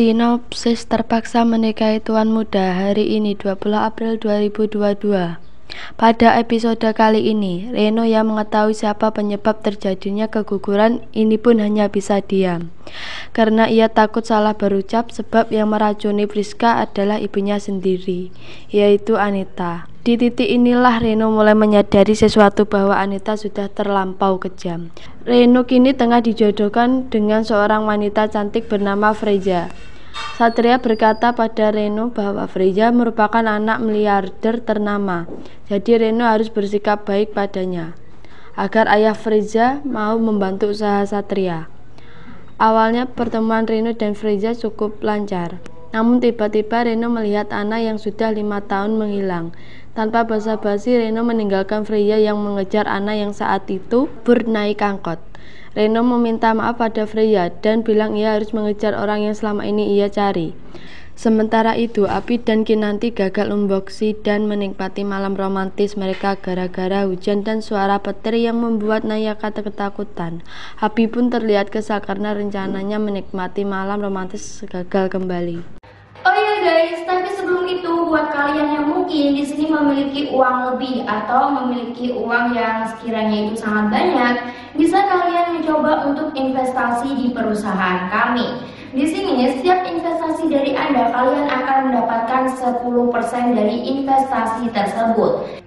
Sinopsis terpaksa menikahi tuan muda hari ini 20 April 2022. Pada episode kali ini, Reno yang mengetahui siapa penyebab terjadinya keguguran ini pun hanya bisa diam. Karena ia takut salah berucap sebab yang meracuni Friska adalah ibunya sendiri, yaitu Anita. Di titik inilah Reno mulai menyadari sesuatu bahwa Anita sudah terlampau kejam. Reno kini tengah dijodohkan dengan seorang wanita cantik bernama Freja. Satria berkata pada Reno bahwa Freja merupakan anak miliarder ternama, jadi Reno harus bersikap baik padanya agar ayah Freja mau membantu usaha Satria. Awalnya pertemuan Reno dan Freja cukup lancar, namun tiba-tiba Reno melihat Ana yang sudah lima tahun menghilang. Tanpa basa-basi, Reno meninggalkan Freya yang mengejar Ana yang saat itu bernaik angkot. Reno meminta maaf pada Freya dan bilang ia harus mengejar orang yang selama ini ia cari. Sementara itu, Abi dan Kinanti gagal unboxing dan menikmati malam romantis mereka gara-gara hujan dan suara petir yang membuat Nayaka ketakutan. Abi pun terlihat kesal karena rencananya menikmati malam romantis gagal kembali. Guys, tapi sebelum itu buat kalian yang mungkin di sini memiliki uang lebih atau memiliki uang yang sekiranya itu sangat banyak, bisa kalian mencoba untuk investasi di perusahaan kami. Di sini setiap investasi dari Anda kalian akan mendapatkan 10% dari investasi tersebut.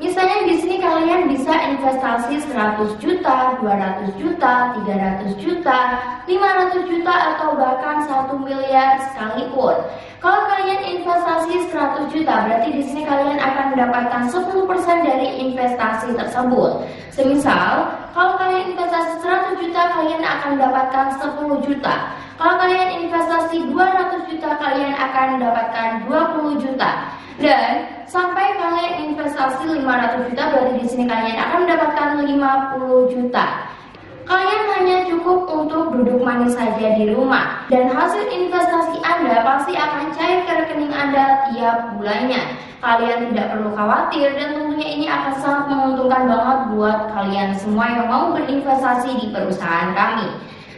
Kalian bisa investasi 100 juta, 200 juta, 300 juta, 500 juta atau bahkan 1 miliar sekalipun. Kalau kalian investasi 100 juta, berarti di sini kalian akan mendapatkan 10% dari investasi tersebut. Semisal, kalau kalian investasi 100 juta, kalian akan mendapatkan 10 juta. Kalau kalian investasi 200 juta, kalian akan mendapatkan 20 juta. Dan sampai investasi 500 juta, berarti di sini kalian akan mendapatkan 50 juta. Kalian hanya cukup untuk duduk manis saja di rumah dan hasil investasi Anda pasti akan cair ke rekening Anda tiap bulannya. Kalian tidak perlu khawatir dan tentunya ini akan sangat menguntungkan banget buat kalian semua yang mau berinvestasi di perusahaan kami.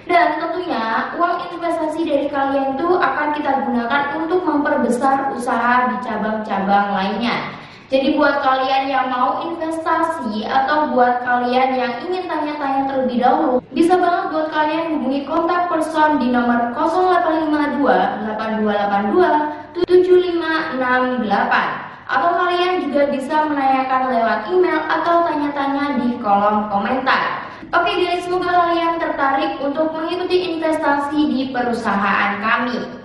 Dan tentunya uang investasi dari kalian itu akan kita gunakan untuk memperbesar usaha di cabang-cabang lainnya. Jadi buat kalian yang mau investasi atau buat kalian yang ingin tanya-tanya terlebih dahulu, bisa banget buat kalian hubungi kontak person di nomor 0852 8282 7568 atau kalian juga bisa menanyakan lewat email atau tanya-tanya di kolom komentar. Oke guys, semoga kalian tertarik untuk mengikuti investasi di perusahaan kami.